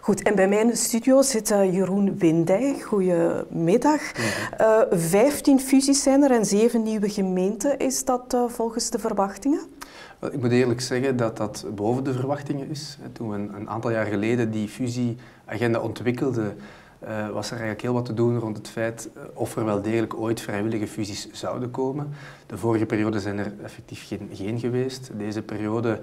Goed, en bij mij in de studio zit uh, Jeroen Windij. Goedemiddag. Uh, 15 fusies zijn er en zeven nieuwe gemeenten. Is dat uh, volgens de verwachtingen? Ik moet eerlijk zeggen dat dat boven de verwachtingen is. Toen we een, een aantal jaar geleden die fusieagenda ontwikkelden, was er eigenlijk heel wat te doen rond het feit of er wel degelijk ooit vrijwillige fusies zouden komen. De vorige periode zijn er effectief geen, geen geweest. Deze periode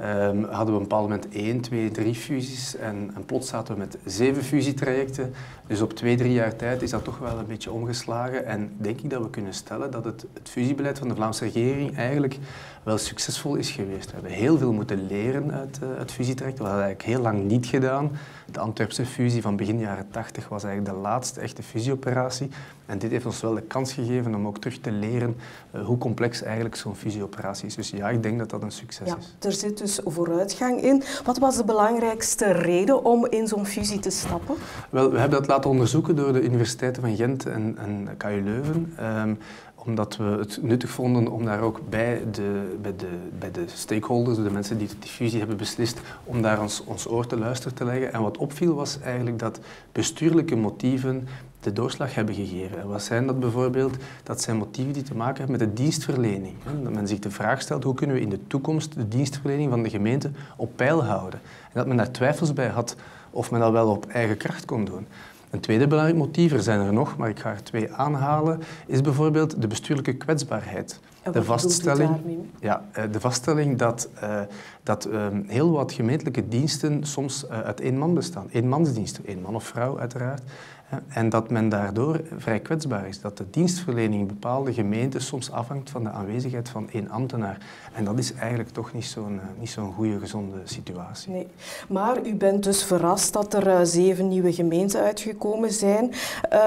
um, hadden we een bepaald moment één, twee, drie fusies en, plots zaten we met zeven fusietrajecten. Dus op twee, drie jaar tijd is dat toch wel een beetje omgeslagen en denk ik dat we kunnen stellen dat het, het fusiebeleid van de Vlaamse regering eigenlijk wel succesvol is geweest. We hebben heel veel moeten leren uit uh, het fusietraject. We hadden eigenlijk heel lang niet gedaan. De Antwerpse fusie van begin jaren 80 was eigenlijk de laatste echte fusieoperatie. En dit heeft ons wel de kans gegeven om ook terug te leren uh, hoe complex eigenlijk zo'n fusieoperatie is. Dus ja, ik denk dat dat een succes ja, is. Er zit dus vooruitgang in. Wat was de belangrijkste reden om in zo'n fusie te stappen? Wel, we hebben dat laten onderzoeken door de universiteiten van Gent en, en KU Leuven. Um, omdat we het nuttig vonden om daar ook bij de, bij de, bij de stakeholders, de mensen die de fusie hebben beslist, om daar ons, ons oor te luisteren te leggen. En wat opviel was eigenlijk dat bestuurlijke motieven de doorslag hebben gegeven. En wat zijn dat bijvoorbeeld? Dat zijn motieven die te maken hebben met de dienstverlening. Dat men zich de vraag stelt, hoe kunnen we in de toekomst de dienstverlening van de gemeente op peil houden? En dat men daar twijfels bij had of men dat wel op eigen kracht kon doen. Een tweede belangrijk motief, er zijn er nog, maar ik ga er twee aanhalen, is bijvoorbeeld de bestuurlijke kwetsbaarheid. De vaststelling, ja, eh, de vaststelling dat, uh, dat um, heel wat gemeentelijke diensten soms uh, uit één man bestaan. Eenmansdiensten, één man of vrouw uiteraard. En dat men daardoor vrij kwetsbaar is. Dat de dienstverlening in bepaalde gemeenten soms afhangt van de aanwezigheid van één ambtenaar. En dat is eigenlijk toch niet zo'n uh, niet zo'n goede, gezonde situatie. Nee. Maar u bent dus verrast dat er uh, zeven nieuwe gemeenten uitgekomen zijn.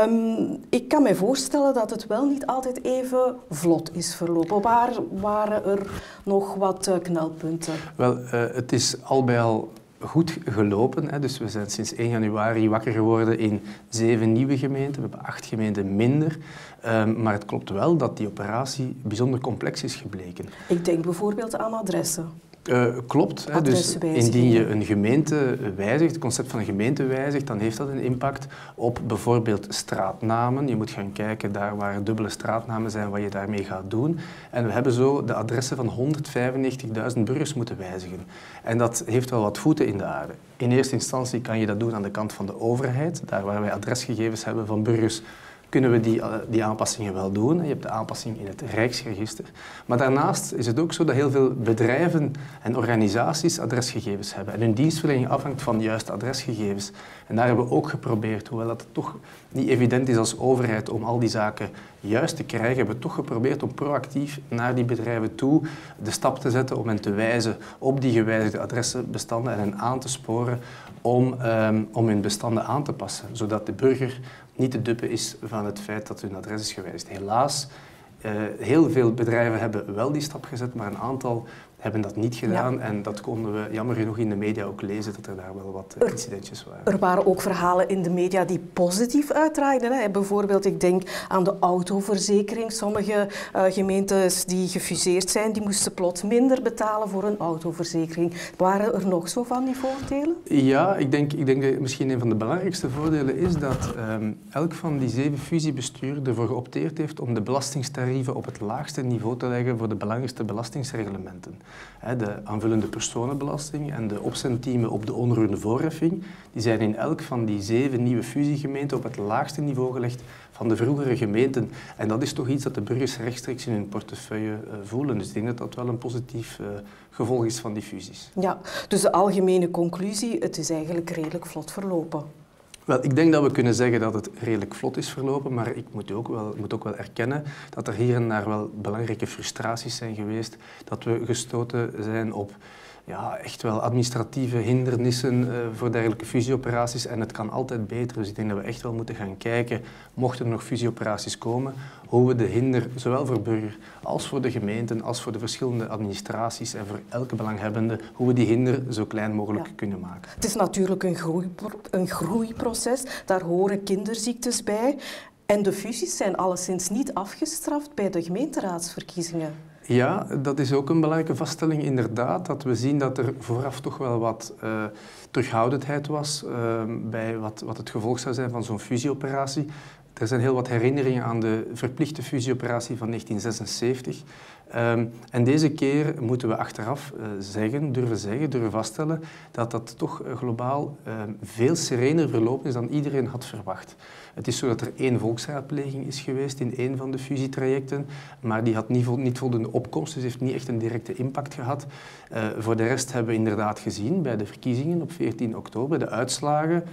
Um, ik kan me voorstellen dat het wel niet altijd even vlot is verlopen. Waar waren er nog wat uh, knelpunten? Wel, het is al bij al goed gelopen. Hè. Dus we zijn sinds 1 januari wakker geworden in zeven nieuwe gemeenten. We hebben acht gemeenten minder. Um, maar het klopt wel dat die operatie bijzonder complex is gebleken. Ik denk bijvoorbeeld aan adressen. Uh, klopt. Hè. Dus indien je een gemeente wijzigt, het concept van een gemeente wijzigt, dan heeft dat een impact op bijvoorbeeld straatnamen. Je moet gaan kijken daar waar dubbele straatnamen zijn, wat je daarmee gaat doen. En we hebben zo de adressen van 195.000 burgers moeten wijzigen. En dat heeft wel wat voeten in de aarde. In eerste instantie kan je dat doen aan de kant van de overheid, daar waar wij adresgegevens hebben van burgers kunnen we die, die aanpassingen wel doen. Je hebt de aanpassing in het Rijksregister. Maar daarnaast is het ook zo dat heel veel bedrijven en organisaties adresgegevens hebben. En hun dienstverlening afhangt van de juiste adresgegevens. En daar hebben we ook geprobeerd, hoewel dat toch niet evident is als overheid om al die zaken juist te krijgen, hebben we toch geprobeerd om proactief naar die bedrijven toe de stap te zetten om hen te wijzen op die gewijzigde adressenbestanden en hen aan te sporen om, um, om hun bestanden aan te passen, zodat de burger niet te dupe is van het feit dat hun adres is gewijzigd. Helaas, uh, heel veel bedrijven hebben wel die stap gezet, maar een aantal hebben dat niet gedaan. Ja. En dat konden we jammer genoeg in de media ook lezen, dat er daar wel wat er, incidentjes waren. Er waren ook verhalen in de media die positief uitdraaiden. Hè. Bijvoorbeeld, ik denk aan de autoverzekering. Sommige uh, gemeentes die gefuseerd zijn, die moesten plots minder betalen voor een autoverzekering. Waren er nog zo van die voordelen? Ja, ik denk, ik denk dat misschien een van de belangrijkste voordelen is dat um, elk van die zeven fusiebesturen ervoor geopteerd heeft om de belastingtarieven op het laagste niveau te leggen voor de belangrijkste belastingsreglementen. De aanvullende personenbelasting en de opcentiemen op de onroerende voorheffing, die zijn in elk van die zeven nieuwe fusiegemeenten op het laagste niveau gelegd van de vroegere gemeenten. En dat is toch iets dat de burgers rechtstreeks in hun portefeuille uh, voelen. Dus ik denk dat dat wel een positief uh, gevolg is van die fusies. Ja, dus de algemene conclusie, het is eigenlijk redelijk vlot verlopen. Wel, ik denk dat we kunnen zeggen dat het redelijk vlot is verlopen, maar ik moet ook wel, moet ook wel erkennen dat er hier en daar wel belangrijke frustraties zijn geweest, dat we gestoten zijn op ja, echt wel administratieve hindernissen uh, voor dergelijke fusieoperaties en het kan altijd beter. Dus ik denk dat we echt wel moeten gaan kijken, mochten er nog fusieoperaties komen, hoe we de hinder, zowel voor burger als voor de gemeenten, als voor de verschillende administraties en voor elke belanghebbende, hoe we die hinder zo klein mogelijk ja. kunnen maken. Het is natuurlijk een, groei, een groeiproces, daar horen kinderziektes bij. En de fusies zijn alleszins niet afgestraft bij de gemeenteraadsverkiezingen. Ja, dat is ook een belangrijke vaststelling inderdaad. Dat we zien dat er vooraf toch wel wat uh, terughoudendheid was uh, bij wat, wat het gevolg zou zijn van zo'n fusieoperatie. Er zijn heel wat herinneringen aan de verplichte fusieoperatie van 1976. Um, en deze keer moeten we achteraf uh, zeggen, durven zeggen, durven vaststellen dat dat toch globaal uh, veel serener verlopen is dan iedereen had verwacht. Het is zo dat er één volksraadpleging is geweest in één van de fusietrajecten, maar die had niet, vol, niet voldoende opkomst, dus heeft niet echt een directe impact gehad. Uh, voor de rest hebben we inderdaad gezien bij de verkiezingen op 14 oktober, de uitslagen,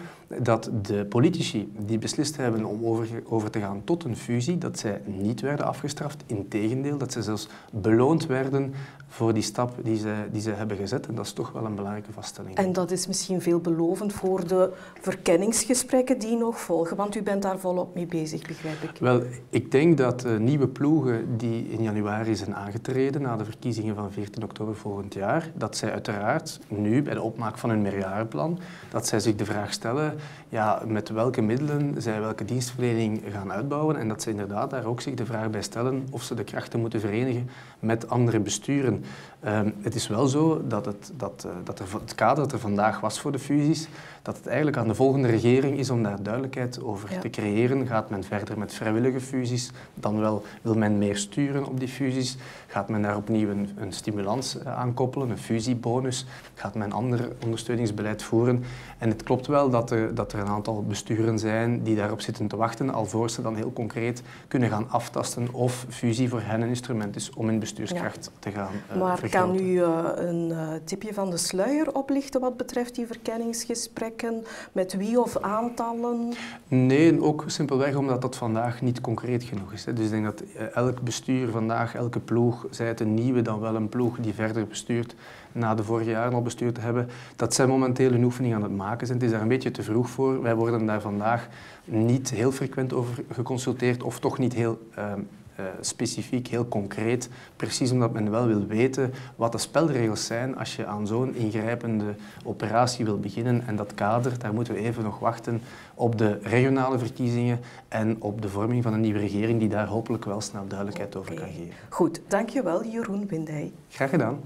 dat de politici die beslist hebben om over, over te gaan tot een fusie, dat zij niet werden afgestraft. Integendeel, dat zij zelfs beloond werden voor die stap die ze, die ze hebben gezet. En dat is toch wel een belangrijke vaststelling. En dat is misschien veelbelovend voor de verkenningsgesprekken die nog volgen, want u bent daar volop mee bezig, begrijp ik. Wel, ik denk dat de nieuwe ploegen die in januari zijn aangetreden na de verkiezingen van 14 oktober volgend jaar, dat zij uiteraard nu bij de opmaak van hun meerjarenplan, dat zij zich de vraag stellen, ja, met welke middelen zij welke dienstverlening gaan uitbouwen en dat ze inderdaad daar ook zich de vraag bij stellen of ze de krachten moeten verenigen met andere besturen. Um, het is wel zo dat, het, dat, uh, dat er, het kader dat er vandaag was voor de fusies, dat het eigenlijk aan de volgende regering is om daar duidelijkheid over ja. te creëren. Gaat men verder met vrijwillige fusies? Dan wel wil men meer sturen op die fusies? Gaat men daar opnieuw een, een stimulans uh, aan koppelen, een fusiebonus? Gaat men ander ondersteuningsbeleid voeren? En het klopt wel dat er, dat er een aantal besturen zijn die daarop zitten te wachten, alvorens ze dan heel concreet kunnen gaan aftasten of fusie voor hen een instrument is om in bestuurskracht ja. te gaan uh, Maar kan u uh, een uh, tipje van de sluier oplichten wat betreft die verkenningsgesprekken? Met wie of aantallen? Nee, ook simpelweg omdat dat vandaag niet concreet genoeg is. Hè. Dus ik denk dat elk bestuur vandaag, elke ploeg, zij het een nieuwe dan wel een ploeg die verder bestuurt, na de vorige jaren al bestuurd te hebben, dat zij momenteel een oefening aan het maken zijn. Het is daar een beetje te vroeg voor. Wij worden daar vandaag niet heel frequent over geconsulteerd of toch niet heel uh, uh, specifiek, heel concreet. Precies omdat men wel wil weten wat de spelregels zijn als je aan zo'n ingrijpende operatie wil beginnen. En dat kader, daar moeten we even nog wachten op de regionale verkiezingen en op de vorming van een nieuwe regering die daar hopelijk wel snel duidelijkheid over kan geven. Goed, dankjewel Jeroen Windij. Graag gedaan.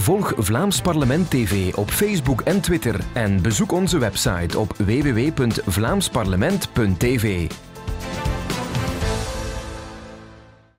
Volg Vlaams Parlement TV op Facebook en Twitter en bezoek onze website op www.vlaamsparlement.tv.